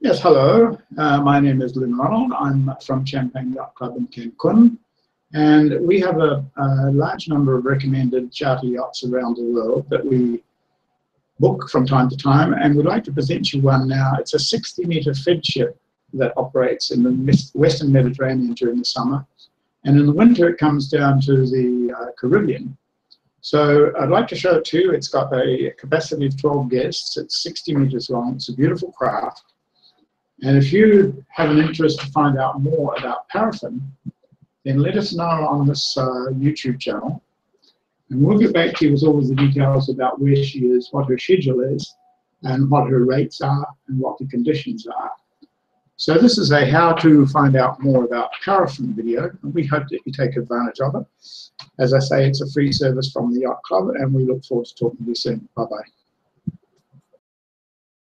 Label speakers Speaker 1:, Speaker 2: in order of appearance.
Speaker 1: Yes, hello. Uh, my name is Lynn Ronald. I'm from Champagne Yacht Club in Cancun. And we have a, a, large number of recommended charter yachts around the world that we book from time to time. And we'd like to present you one now. It's a 60 meter Feadship that operates in the Western Mediterranean during the summer. And in the winter, it comes down to the uh, Caribbean. So I'd like to show it to you. It's got a capacity of 12 guests. It's 60 meters long. It's a beautiful craft. And if you have an interest to find out more about Paraffin, then let us know on this uh, YouTube channel. And we'll get back to you with all of the details about where she is, what her schedule is, and what her rates are, and what the conditions are. So this is a how to find out more about Paraffin video, and we hope that you take advantage of it. As I say, it's a free service from the Yacht Club, and we look forward to talking to you soon. Bye-bye.